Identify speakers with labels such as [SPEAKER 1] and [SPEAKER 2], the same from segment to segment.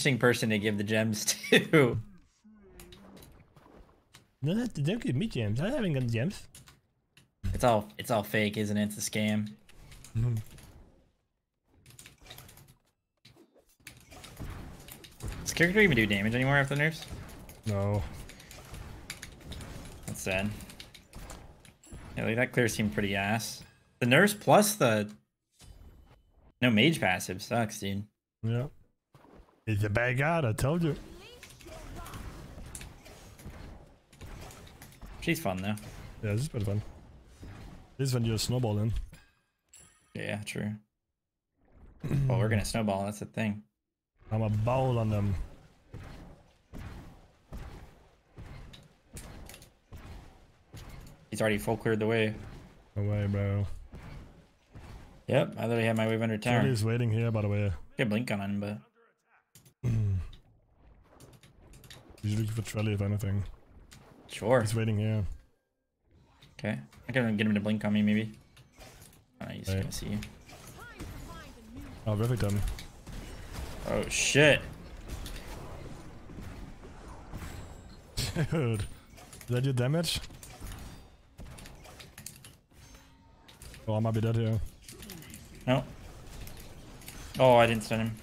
[SPEAKER 1] interesting person to give the gems to.
[SPEAKER 2] No, that, don't give me gems. I haven't got gems.
[SPEAKER 1] It's all it's all fake, isn't it? It's a scam.
[SPEAKER 2] Mhm.
[SPEAKER 1] Does character even do damage anymore after the nerfs?
[SPEAKER 2] No.
[SPEAKER 1] That's sad. Yeah, like that clear seemed pretty ass. The nerfs plus the no mage passive sucks, dude.
[SPEAKER 2] Yeah. It's a bad guy. I told you.
[SPEAKER 1] She's fun though.
[SPEAKER 2] Yeah, this is pretty fun. This is when you're snowballing.
[SPEAKER 1] Yeah, true. well, we're gonna snowball. That's the thing.
[SPEAKER 2] I'm a bowl on them.
[SPEAKER 1] He's already full cleared the way.
[SPEAKER 2] No way, bro.
[SPEAKER 1] Yep, I literally had my wave under tower.
[SPEAKER 2] Charlie's waiting here, by the way.
[SPEAKER 1] Get blink on him, but
[SPEAKER 2] He's looking for Trelly, if anything.
[SPEAKER 1] sure.
[SPEAKER 2] He's waiting here.
[SPEAKER 1] Okay, I can get him to blink on me, maybe. Oh, he's
[SPEAKER 2] Right.
[SPEAKER 1] gonna see you.
[SPEAKER 2] Oh, perfect time.
[SPEAKER 1] Oh shit!
[SPEAKER 2] Dude. Is that your damage? Oh, I might be dead here.
[SPEAKER 1] No. Oh, I didn't stun him.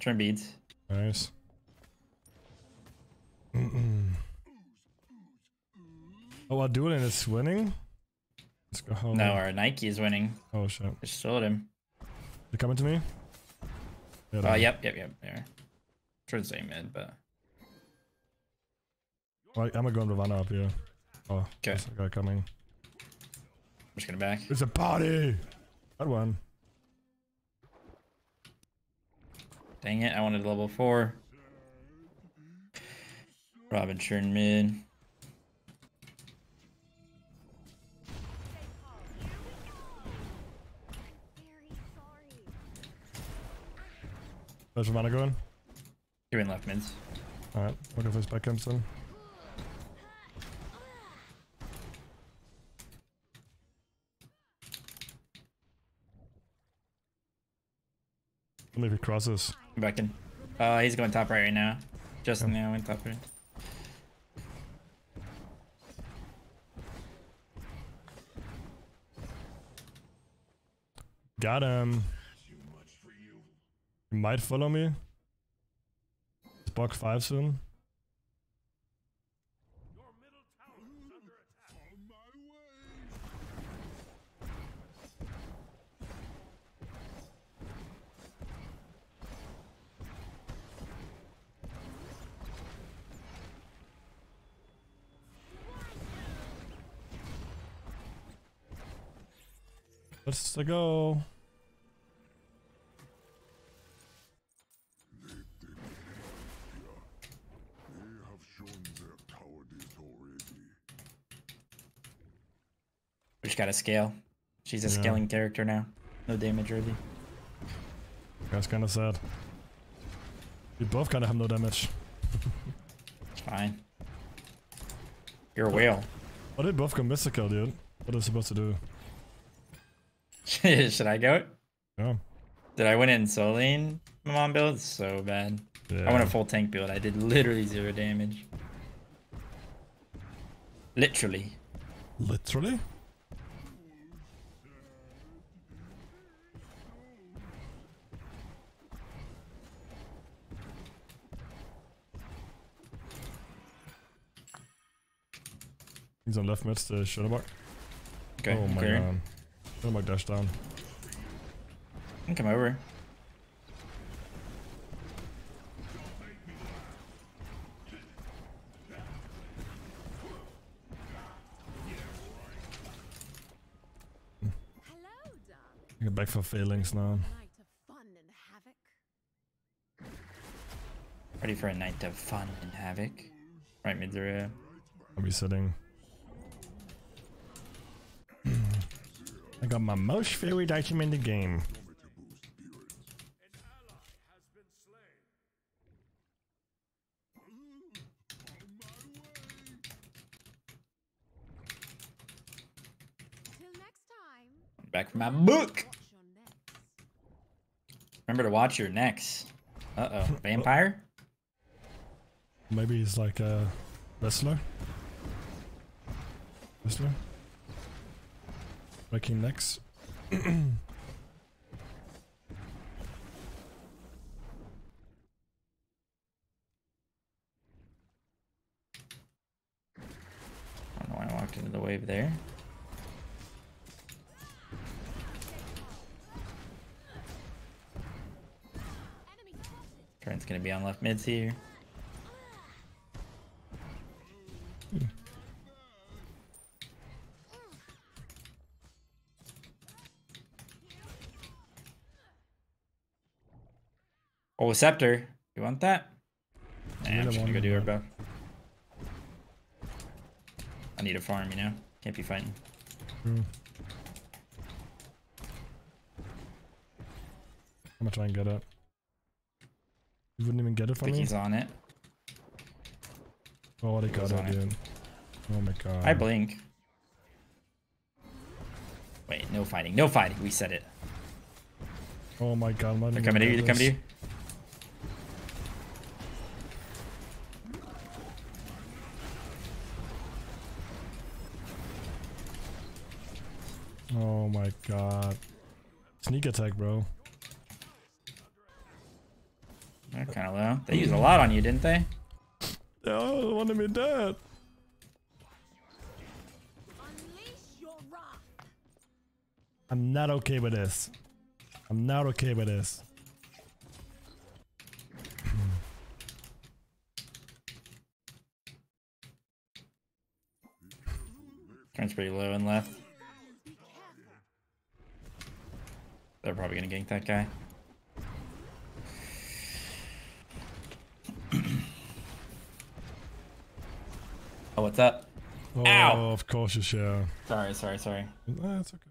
[SPEAKER 1] Turn beads.
[SPEAKER 2] Nice. Oh, our dueling is winning? Let's go home.
[SPEAKER 1] No, our Nike is winning.
[SPEAKER 2] Oh, shit.
[SPEAKER 1] Just sold him.
[SPEAKER 2] You coming to me? Yeah,
[SPEAKER 1] Oh,
[SPEAKER 2] there.
[SPEAKER 1] yep, yep, yep. There. Trying to say mid, but
[SPEAKER 2] Oh, I'm gonna go and Ravana up here. Oh,
[SPEAKER 1] 'Kay.
[SPEAKER 2] there's a guy coming.
[SPEAKER 1] I'm just gonna back.
[SPEAKER 2] It's a party! That one.
[SPEAKER 1] Dang it, I wanted level four. Robin Churn mid.
[SPEAKER 2] Where's Ravana going?
[SPEAKER 1] you in left mids.
[SPEAKER 2] Alright, looking for his back camps then. Only if he crosses.
[SPEAKER 1] I'm back in. Uh, he's going top right right now. Just now went top right.
[SPEAKER 2] Got him. Might follow me. It's block 5 soon. Let's go.
[SPEAKER 3] They have shown their cowardice already.
[SPEAKER 1] We just gotta scale. She's a
[SPEAKER 2] Yeah.
[SPEAKER 1] scaling character now. No damage really.
[SPEAKER 2] That's kind of sad. We both kind of have no damage.
[SPEAKER 1] It's fine. You're a whale.
[SPEAKER 2] Why did both go mystical, dude? What are they supposed to do?
[SPEAKER 1] Should I go?
[SPEAKER 2] Yeah.
[SPEAKER 1] Did I win in soul lane? My mom build so bad.
[SPEAKER 2] yeah.
[SPEAKER 1] I went a full tank build. I did literally zero damage. Literally.
[SPEAKER 2] Literally? He's on left mid, the uh, Shutterbuck.
[SPEAKER 1] Okay,
[SPEAKER 2] oh
[SPEAKER 1] I'm
[SPEAKER 2] my
[SPEAKER 1] clearing.
[SPEAKER 2] god. Shutterbuck dash down.
[SPEAKER 1] I can come over.
[SPEAKER 2] Get back for failings now.
[SPEAKER 4] Night of fun and havoc.
[SPEAKER 1] Ready for a night of fun and havoc. Right mid area.
[SPEAKER 2] I'll be sitting. Got my most favorite item in the game.
[SPEAKER 4] Till next time.
[SPEAKER 1] Back from my book.
[SPEAKER 4] Watch your necks.
[SPEAKER 1] Remember to watch your necks. Uh oh. Vampire?
[SPEAKER 2] Maybe he's like a wrestler. Wrestler. Breaking next.
[SPEAKER 1] I don't know why I walked into the wave there. Trent's gonna be on left mids here. A scepter. You want that? Nah, I'm just gonna go do her, bro. I need a farm, you know? Can't be fighting.
[SPEAKER 2] True. I'm gonna try and get it. You wouldn't even get it
[SPEAKER 1] I
[SPEAKER 2] for me?
[SPEAKER 1] he's on it.
[SPEAKER 2] Oh, they got
[SPEAKER 1] He's
[SPEAKER 2] it,
[SPEAKER 1] it.
[SPEAKER 2] dude. Oh my god.
[SPEAKER 1] I blink. Wait, no fighting. No fighting. We said it.
[SPEAKER 2] Oh my god, I'm
[SPEAKER 1] They're coming to you. They're coming to you.
[SPEAKER 2] Oh my god. Sneak attack, bro.
[SPEAKER 1] They're kind of low. They used a lot on you, didn't they?
[SPEAKER 2] Oh, I want me dead.
[SPEAKER 4] Unleash your wrath.
[SPEAKER 2] I'm not okay with this. I'm not okay with this.
[SPEAKER 1] Turns pretty low and left. They're probably gonna gank that guy. oh, what's up?
[SPEAKER 2] Oh,
[SPEAKER 1] Ow!
[SPEAKER 2] of course you share.
[SPEAKER 1] Sorry, sorry, sorry.
[SPEAKER 2] Nah, it's okay.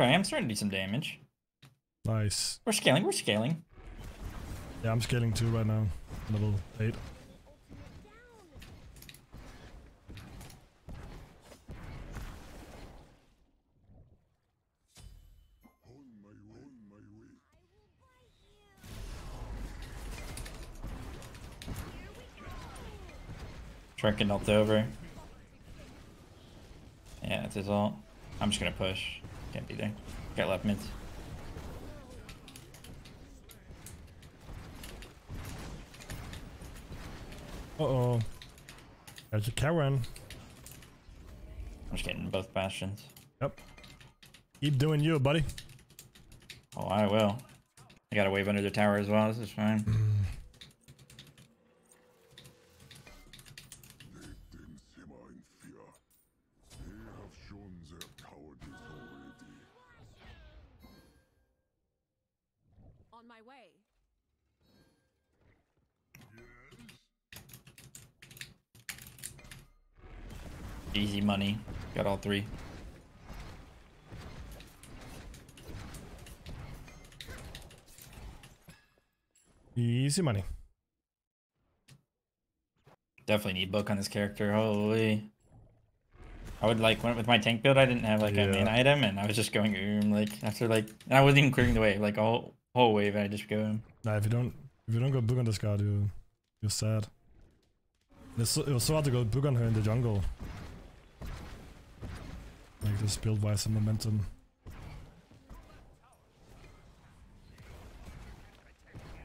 [SPEAKER 1] Okay, I'm starting to do some damage.
[SPEAKER 2] Nice.
[SPEAKER 1] We're scaling. We're scaling.
[SPEAKER 2] Yeah, I'm scaling too right now. Level 8.
[SPEAKER 3] On my way, on my way.
[SPEAKER 1] Trent can ult over. Yeah, that's his ult. I'm just gonna push. Can't be there. Got left mids.
[SPEAKER 2] Uh oh. There's a Karen.
[SPEAKER 1] I'm just getting both bastions.
[SPEAKER 2] Yep. Keep doing you, buddy.
[SPEAKER 1] Oh, I will. I got a wave under the tower as well. This is fine.
[SPEAKER 4] my way.
[SPEAKER 1] Easy money. Got all three.
[SPEAKER 2] Easy money.
[SPEAKER 1] Definitely need book on this character. Holy. I would like went with my tank build. I didn't have like a main item, and I was just going um, like after like and I wasn't even clearing the wave like a whole wave. And I just go um,
[SPEAKER 2] Nah, if you don't if you don't go book on this card, you you're sad. It's so, it was so hard to go book on her in the jungle. Like just build by some momentum.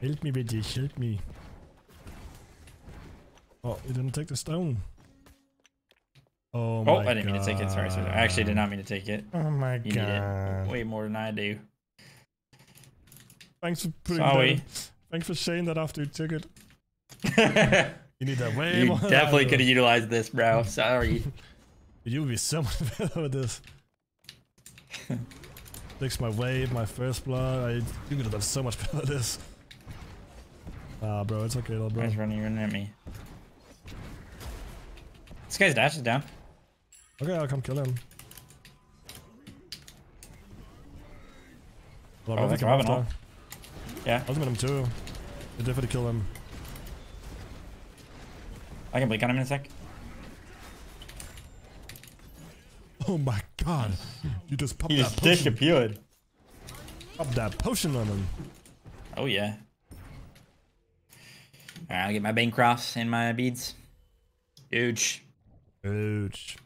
[SPEAKER 2] Help me, bitch, help me. Oh, you didn't take the stone. Oh,
[SPEAKER 1] Oh, I didn't mean to take it. Sorry, sorry. I actually did not mean to take it.
[SPEAKER 2] Oh my
[SPEAKER 1] You need it way more than I do.
[SPEAKER 2] Thanks for putting
[SPEAKER 1] Sorry.
[SPEAKER 2] that. Thanks for saying that after you took it.
[SPEAKER 1] you
[SPEAKER 2] need that way you more.
[SPEAKER 1] Definitely could have utilized this, bro. Sorry.
[SPEAKER 2] You'll be so much better with this. Fix my wave, my first blood. I you could have done so much better with this. Ah, bro, it's okay, little bro.
[SPEAKER 1] He's running, running at me. This guy's dash is down.
[SPEAKER 2] Okay, I'll come kill him. Well,
[SPEAKER 1] oh, that's
[SPEAKER 2] after.
[SPEAKER 1] ult. Yeah,
[SPEAKER 2] Ultimate him too. They definitely kill him.
[SPEAKER 1] I can blink on him in a sec.
[SPEAKER 2] Oh my god. You just popped
[SPEAKER 1] He
[SPEAKER 2] that
[SPEAKER 1] just
[SPEAKER 2] potion.
[SPEAKER 1] disappeared.
[SPEAKER 2] Pop that potion on him.
[SPEAKER 1] Oh yeah. Alright, I'll get my Bancrofts and my beads. Huge.
[SPEAKER 2] Ouch.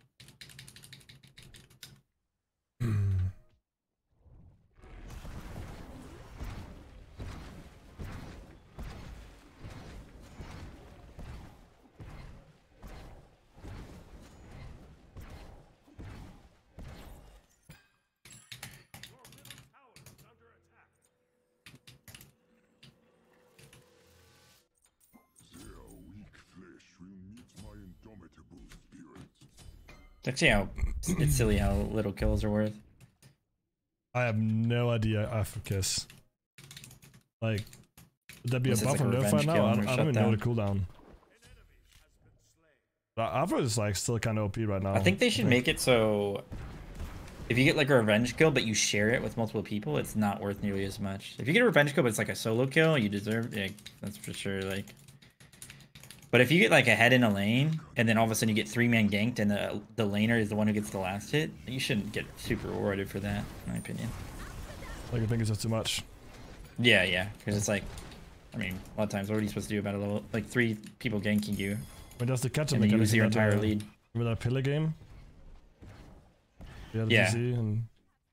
[SPEAKER 1] It's actually how it's silly how little kills are worth.
[SPEAKER 2] I have no idea Africus. Like, would that be a
[SPEAKER 1] it's
[SPEAKER 2] buff
[SPEAKER 1] like a
[SPEAKER 2] or nerf right now? I don't, I don't even know the cooldown. Afro is like still kind of OP right now.
[SPEAKER 1] I think they should make it so if you get like a revenge kill but you share it with multiple people, it's not worth nearly as much. If you get a revenge kill but it's like a solo kill, you deserve yeah, that's for sure like but if you get like a head in a lane and then all of a sudden you get three man ganked and the the laner is the one who gets the last hit, you shouldn't get super rewarded for that, in my opinion.
[SPEAKER 2] Like I think it's just too much.
[SPEAKER 1] Yeah, yeah, because it's like, I mean, a lot of times, what are you supposed to do about a level like three people ganking you
[SPEAKER 2] mean, that's the catch
[SPEAKER 1] and you lose your
[SPEAKER 2] that,
[SPEAKER 1] entire
[SPEAKER 2] uh,
[SPEAKER 1] lead?
[SPEAKER 2] Remember that pillar game? Yeah,
[SPEAKER 1] Yeah.
[SPEAKER 2] PC and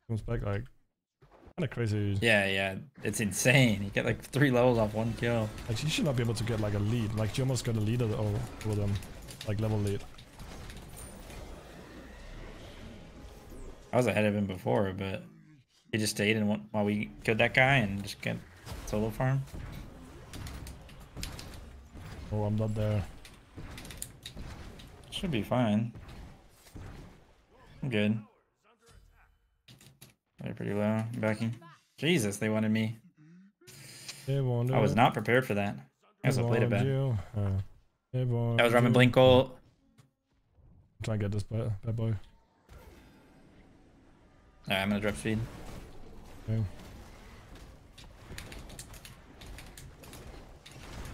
[SPEAKER 2] comes back like kind of crazy.
[SPEAKER 1] Yeah, yeah, it's insane. You get like three levels off one kill.
[SPEAKER 2] Like you should not be able to get like a lead. Like you almost got a lead over, them, like level lead.
[SPEAKER 1] I was ahead of him before, but he just stayed and while we killed that guy and just get solo farm.
[SPEAKER 2] Oh, I'm not there.
[SPEAKER 1] Should be fine. I'm good. They're pretty low. I'm backing. Jesus, they wanted me.
[SPEAKER 2] They wanted
[SPEAKER 1] I was not prepared for that. I
[SPEAKER 2] They
[SPEAKER 1] also played it
[SPEAKER 2] wanted
[SPEAKER 1] bad.
[SPEAKER 2] you. Uh, they
[SPEAKER 1] That was
[SPEAKER 2] wanted
[SPEAKER 1] Robin
[SPEAKER 2] you.
[SPEAKER 1] Blink ult.
[SPEAKER 2] Try and get this bad, boy.
[SPEAKER 1] Alright, I'm gonna drop feed.
[SPEAKER 2] Okay.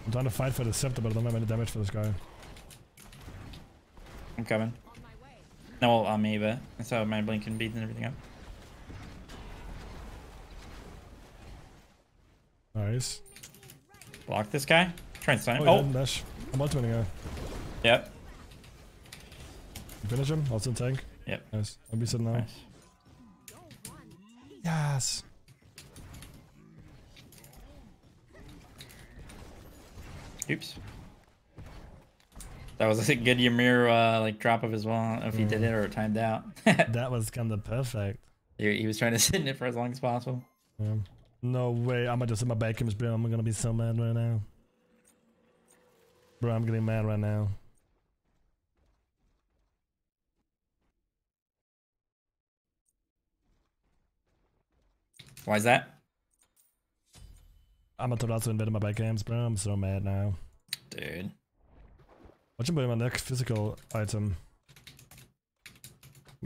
[SPEAKER 2] I'm trying to fight for the scepter, but I don't have any damage for this guy.
[SPEAKER 1] I'm coming. No, on me, but I saw my blink and beads and everything up.
[SPEAKER 2] Nice.
[SPEAKER 1] Block this guy. Try and stun him.
[SPEAKER 2] Oh,
[SPEAKER 1] Oh,
[SPEAKER 2] dash. I'm ultimating guy.
[SPEAKER 1] yep.
[SPEAKER 2] Finish him. Also in tank.
[SPEAKER 1] Yep.
[SPEAKER 2] Nice. I'll be sitting now.
[SPEAKER 1] Nice.
[SPEAKER 2] Yes.
[SPEAKER 1] Oops. That was a good Ymir uh, like drop of his well. I don't know if he did
[SPEAKER 2] Mm.
[SPEAKER 1] it or timed out.
[SPEAKER 2] That was kind of perfect.
[SPEAKER 1] he, he was trying to sit in it for as long as possible.
[SPEAKER 2] Yeah. No way. I'm gonna just in my back bro. I'm gonna be so mad right now. Bro, I'm getting mad right now.
[SPEAKER 1] Why is that?
[SPEAKER 2] I'm about to invade my back games, bro. I'm so mad now.
[SPEAKER 1] Dude.
[SPEAKER 2] What should be my next physical item?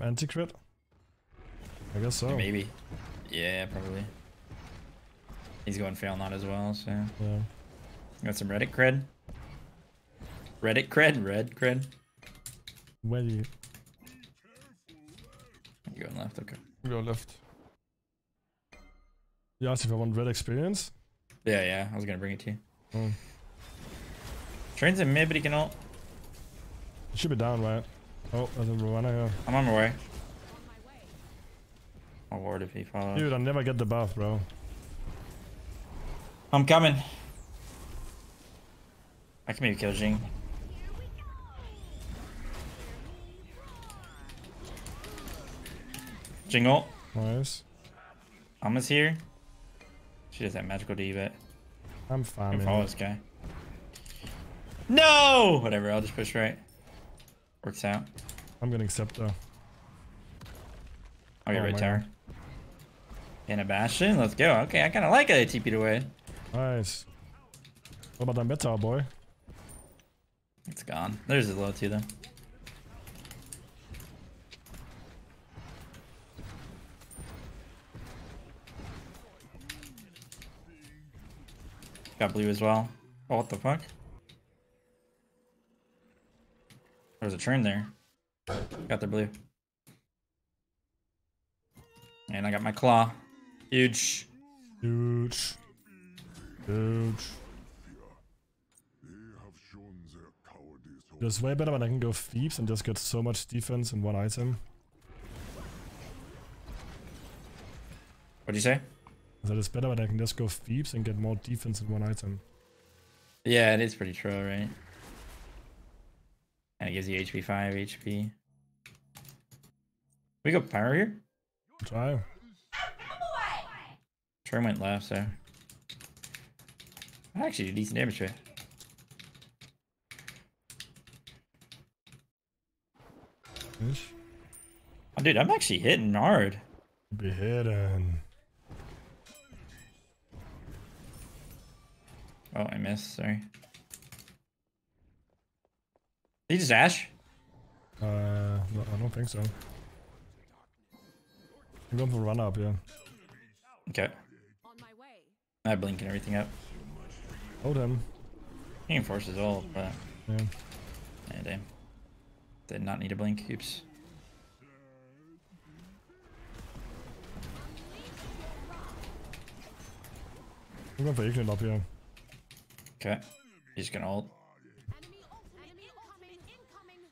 [SPEAKER 2] Anti-crit? I guess so.
[SPEAKER 1] Maybe. Yeah, probably. He's going fail not as well, so.
[SPEAKER 2] Yeah.
[SPEAKER 1] Got some Reddit cred. Reddit cred? Red cred?
[SPEAKER 2] Where do you
[SPEAKER 1] You're going left, okay.
[SPEAKER 2] go left? You asked if I want red experience?
[SPEAKER 1] Yeah, yeah, I was gonna bring it to you.
[SPEAKER 2] Oh.
[SPEAKER 1] Train's in mid, but he can ult.
[SPEAKER 2] It should be down, right? Oh, there's a runner here.
[SPEAKER 1] I'm on my way. I'll ward if he follows.
[SPEAKER 2] Dude, I never get the buff, bro.
[SPEAKER 1] I'm coming. I can maybe kill Jing. Jingle.
[SPEAKER 2] Nice.
[SPEAKER 1] Alma's here. She does that magical D, but
[SPEAKER 2] I'm fine.
[SPEAKER 1] can follow this guy. No! Whatever, I'll just push right. Works out.
[SPEAKER 2] I'm getting scepter.
[SPEAKER 1] I'll get
[SPEAKER 2] Oh
[SPEAKER 1] red oh
[SPEAKER 2] my
[SPEAKER 1] tower. And a bastion. Let's go. Okay, I kind of like it. TP'd away.
[SPEAKER 2] Nice. What about that mid boy?
[SPEAKER 1] It's gone. There's his low too, though. Got blue as well. Oh, what the fuck? There's a turn there. Got the blue. And I got my claw. Huge.
[SPEAKER 2] Huge. Huge.
[SPEAKER 3] They have shown their cowardice.
[SPEAKER 2] It's way better when I can go Thieves and just get so much defense in one item.
[SPEAKER 1] What'd you say?
[SPEAKER 2] That it's better when I can just go Thieves and get more defense in one item.
[SPEAKER 1] Yeah, it is pretty true, right? And it gives you HP 5, HP. We go power here?
[SPEAKER 2] Try.
[SPEAKER 1] Turn went left, so. I actually do decent damage to it.
[SPEAKER 2] Ish.
[SPEAKER 1] Oh, dude, I'm actually hitting hard.
[SPEAKER 2] Be hitting.
[SPEAKER 1] Oh, I missed. Sorry. Did he just ash?
[SPEAKER 2] Uh, no, I don't think so. I'm going for run up, yeah.
[SPEAKER 1] Okay.
[SPEAKER 4] On my way.
[SPEAKER 1] I have blink and everything up.
[SPEAKER 2] Hold him.
[SPEAKER 1] He force his but.
[SPEAKER 2] Yeah.
[SPEAKER 1] Yeah, damn. Did not need a blink. Oops.
[SPEAKER 2] I'm going for Ignite up here.
[SPEAKER 1] Okay. He's gonna ult.
[SPEAKER 4] Enemy ultimate. Enemy incoming.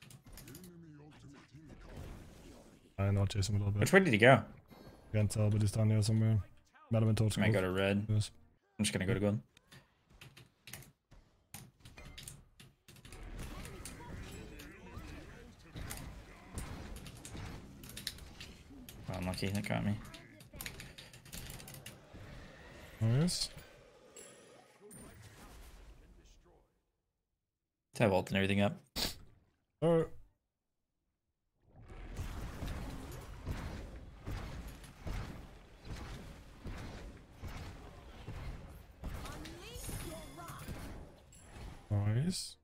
[SPEAKER 4] Incoming.
[SPEAKER 2] I know, chase him a little bit.
[SPEAKER 1] Which way did he go?
[SPEAKER 2] Can't tell, but he's down here somewhere. Might have been towards
[SPEAKER 1] Might go to red.
[SPEAKER 2] Yes.
[SPEAKER 1] I'm just gonna go to gold. Unlucky, that got me. To have ult and everything up.
[SPEAKER 2] Oh. Nice.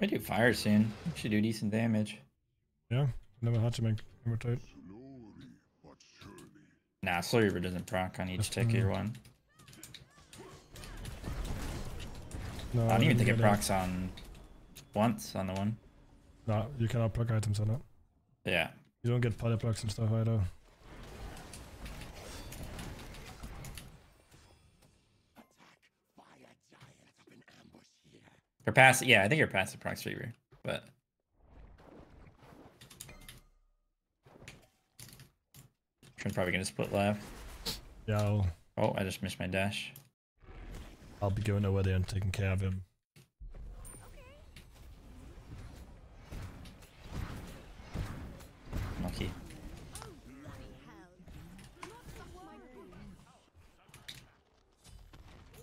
[SPEAKER 1] We do fire soon. Should do decent damage.
[SPEAKER 2] Yeah, never had to make.
[SPEAKER 3] Slowly.
[SPEAKER 1] Nah, Slow Reaver doesn't proc on each tick
[SPEAKER 2] fine.
[SPEAKER 1] one.
[SPEAKER 2] No,
[SPEAKER 1] I don't even think it
[SPEAKER 2] get
[SPEAKER 1] procs on once on the one.
[SPEAKER 2] No, you cannot plug items on it.
[SPEAKER 1] Yeah.
[SPEAKER 2] You don't get poly plugs and stuff either.
[SPEAKER 1] Her pass, yeah, I think her passive procs Reaver, but Trent's probably gonna split left.
[SPEAKER 2] Yeah, I'll,
[SPEAKER 1] Oh, I just missed my dash.
[SPEAKER 2] I'll be going over there and taking care of him.
[SPEAKER 1] Lucky.
[SPEAKER 4] Bloody hell. Not the my boot.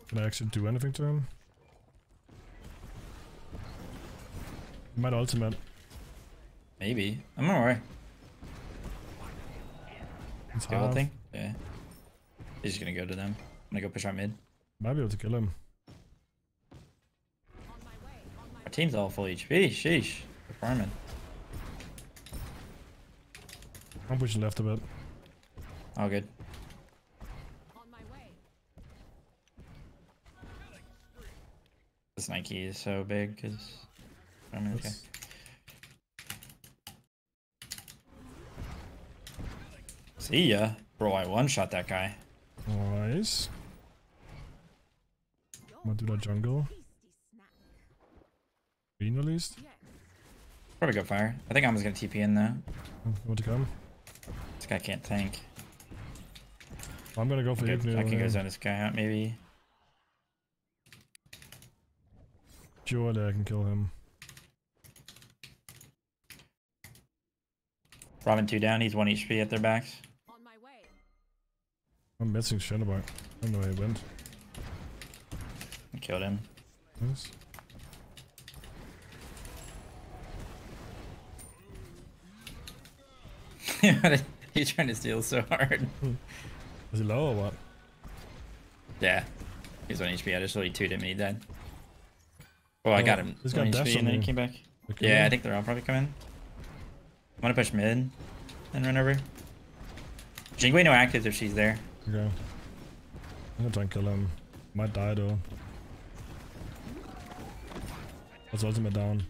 [SPEAKER 2] Can I actually do anything to him? Might ultimate.
[SPEAKER 1] Maybe. I'm alright. Okay,
[SPEAKER 2] half.
[SPEAKER 1] thing. Yeah. He's just gonna go to them. I'm gonna go push out mid.
[SPEAKER 2] Might be able to kill him.
[SPEAKER 4] On my way. On my
[SPEAKER 1] Our team's all full HP. Sheesh. We're farming.
[SPEAKER 2] I'm pushing left a bit.
[SPEAKER 1] All good.
[SPEAKER 4] on my way.
[SPEAKER 1] This Nike is so big because I mean, okay. See ya. Bro, I one shot that guy.
[SPEAKER 2] Nice. I'm gonna do that jungle. Green at least.
[SPEAKER 1] Probably go fire. I think I'm just gonna TP in though.
[SPEAKER 2] Oh, Want to come?
[SPEAKER 1] This guy can't tank.
[SPEAKER 2] I'm gonna go for Ignite.
[SPEAKER 1] I can go zone this guy out maybe.
[SPEAKER 2] Surely I can kill him.
[SPEAKER 1] Robin two down. He's one HP at their backs.
[SPEAKER 4] On my way.
[SPEAKER 2] I'm missing Shadowbar. I don't know where he went.
[SPEAKER 1] I killed him.
[SPEAKER 2] Nice.
[SPEAKER 1] He's trying to steal so hard.
[SPEAKER 2] Is he low or what?
[SPEAKER 1] Yeah. He's on HP. I just really two him and he died. Oh, I oh, got
[SPEAKER 2] Oh,
[SPEAKER 1] him.
[SPEAKER 2] he's got dash
[SPEAKER 1] HP and then he came back. Yeah, I think they're all probably coming. I'm gonna push mid and run over. Jing Wei no actives if she's there.
[SPEAKER 2] Okay. I'm gonna try and kill him. Might die though. That's ultimate down.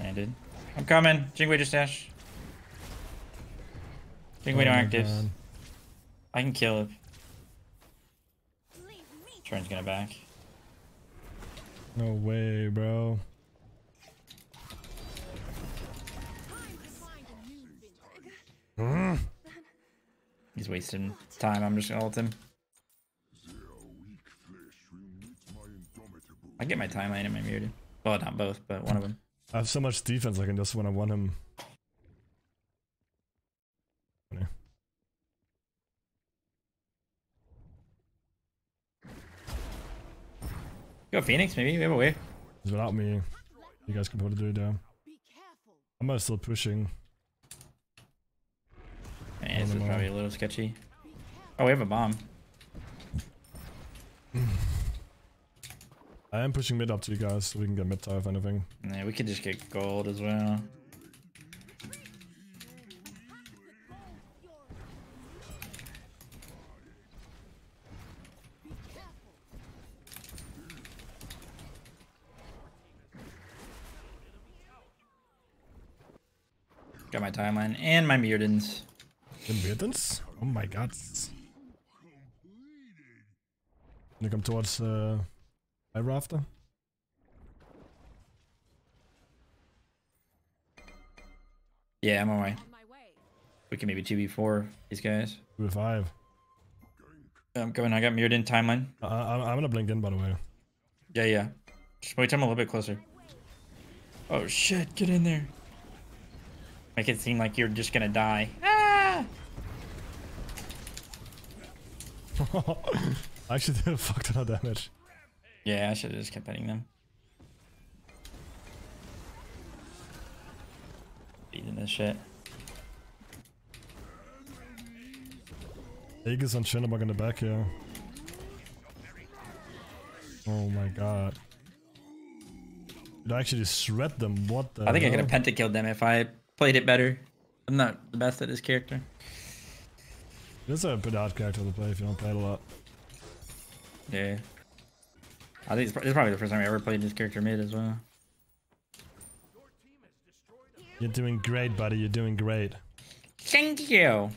[SPEAKER 1] Landed. I'm coming. Jing Wei just dash. Jing Wei no
[SPEAKER 2] Oh my
[SPEAKER 1] actives.
[SPEAKER 2] God.
[SPEAKER 1] I can kill it.
[SPEAKER 4] Leave me.
[SPEAKER 1] Tron's gonna back.
[SPEAKER 2] No way, bro.
[SPEAKER 4] Vintage.
[SPEAKER 1] He's wasting time. I'm just gonna ult him.
[SPEAKER 3] Their weak flesh will meet my indomitable.
[SPEAKER 1] I get my timeline and my muted. Well, not both, but one of them.
[SPEAKER 2] I have so much defense I can just when I want him. Funny.
[SPEAKER 1] Go Phoenix, maybe. We have a way.
[SPEAKER 2] Without me, you guys can do it down. I'm still pushing.
[SPEAKER 1] Man, this is probably a little sketchy. Oh, we have a bomb.
[SPEAKER 2] I am pushing mid up to you guys so we can get mid tower if anything.
[SPEAKER 1] Yeah, we could just get gold as well. Got my timeline and my mutants.
[SPEAKER 2] Mutants? Oh my god. You come towards uh, high rafter?
[SPEAKER 1] Yeah, I'm on my way.
[SPEAKER 4] On my way.
[SPEAKER 1] We can maybe 2v4 these guys.
[SPEAKER 2] Two with five.
[SPEAKER 1] I'm going, I got mirrored in timeline.
[SPEAKER 2] I, I, I'm gonna blink in by the way.
[SPEAKER 1] Yeah, yeah. Just wait till I'm a little bit closer. Oh shit, get in there. Make it seem like you're just gonna die.
[SPEAKER 2] I actually did a fuck ton of damage.
[SPEAKER 1] Yeah, I should have just kept hitting them. Beating this shit.
[SPEAKER 2] Aegis and Shinabug in the back here. Oh my god. Did I actually shred them? What the
[SPEAKER 1] I think I could have pentakilled them if I played it better. I'm not the best at this character.
[SPEAKER 2] This is a pretty hard character to play if you don't play it a lot.
[SPEAKER 1] Yeah. I think it's, pro- this is probably the first time I ever played this character mid as well.
[SPEAKER 2] You're doing great, buddy. You're doing great.
[SPEAKER 1] Thank you.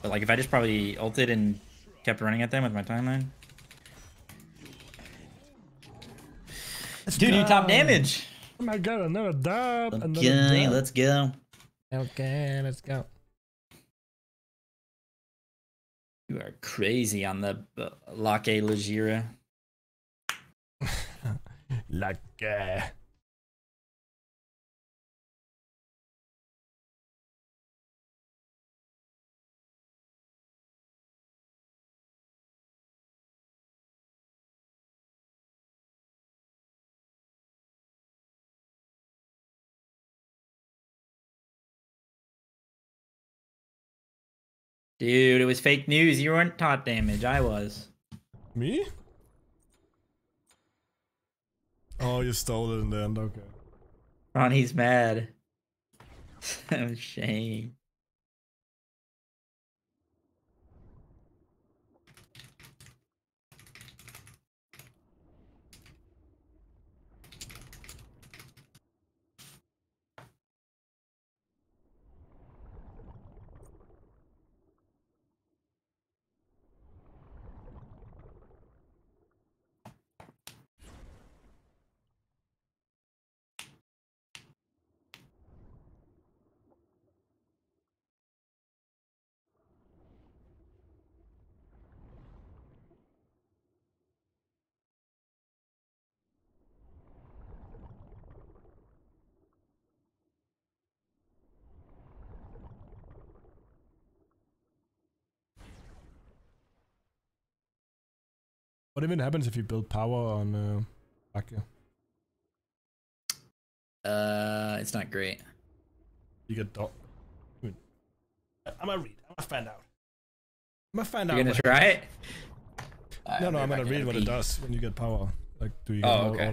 [SPEAKER 1] But like, if I just probably ulted and kept running at them with my timeline. Let's Dude, you top damage.
[SPEAKER 2] Oh my god, another dab. Another
[SPEAKER 1] Okay,
[SPEAKER 2] dab.
[SPEAKER 1] let's go.
[SPEAKER 2] Okay, let's go.
[SPEAKER 1] You are crazy on the uh, Lake Legira.
[SPEAKER 2] Like, uh,
[SPEAKER 1] Dude, it was fake news. You weren't top damage. I was.
[SPEAKER 2] me? Oh, you stole it in the end. Okay.
[SPEAKER 1] Ronnie's mad. oh, shame.
[SPEAKER 2] What even happens if you build power on uh, Bakia?
[SPEAKER 1] Uh, it's not great.
[SPEAKER 2] You get dog. I'm gonna read. I'm gonna find out. I'm gonna find
[SPEAKER 1] You're
[SPEAKER 2] out.
[SPEAKER 1] gonna try it?
[SPEAKER 2] no, no, I'm gonna read what it does when you get power. Like, do you get
[SPEAKER 1] Oh,
[SPEAKER 2] more
[SPEAKER 1] okay.
[SPEAKER 2] auto-